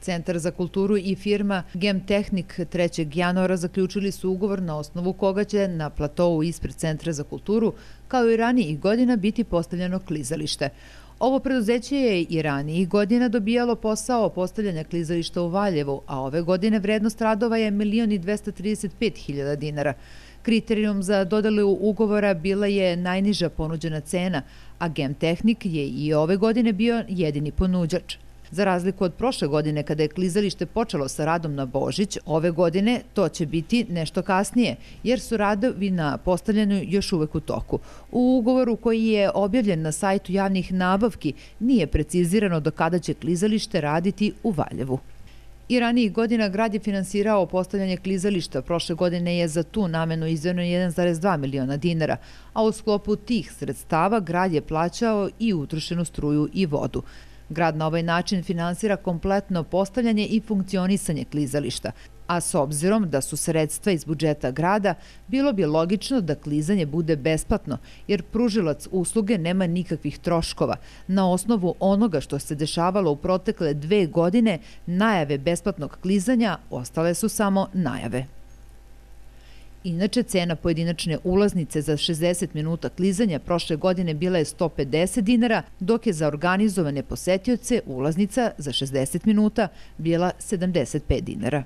Centar za kulturu i firma Gemtehnik 3. januara zaključili su ugovor na osnovu koga će na platovu ispred Centra za kulturu, kao i ranijih godina, biti postavljeno klizalište. Ovo preduzeće je i ranijih godina dobijalo posao postavljanja klizališta u Valjevu, a ove godine vrednost radova je 1.235.000 dinara. Kriterijum za dodelu ugovora bila je najniža ponuđena cena, a Gemtehnik je i ove godine bio jedini ponuđač. Za razliku od prošle godine kada je klizalište počelo sa radom na Božić, ove godine to će biti nešto kasnije, jer su radovi na postavljanju još uvek u toku. U ugovoru koji je objavljen na sajtu javnih nabavki nije precizirano do kada će klizalište raditi u Valjevu. I ranijih godina grad je finansirao postavljanje klizališta. Prošle godine je za tu namenu izdvojeno 1,2 miliona dinara, a u sklopu tih sredstava grad je plaćao i utrošenu struju i vodu. Grad na ovaj način finansira kompletno postavljanje i funkcionisanje klizališta, a s obzirom da su sredstva iz budžeta grada, bilo bi logično da klizanje bude besplatno, jer pružilac usluge nema nikakvih troškova. Na osnovu onoga što se dešavalo u protekle dve godine, najave besplatnog klizanja ostale su samo najave. Inače, cena pojedinačne ulaznice za 60 minuta klizanja prošle godine bila je 150 dinara, dok je za organizovane posetioce ulaznica za 60 minuta bila 75 dinara.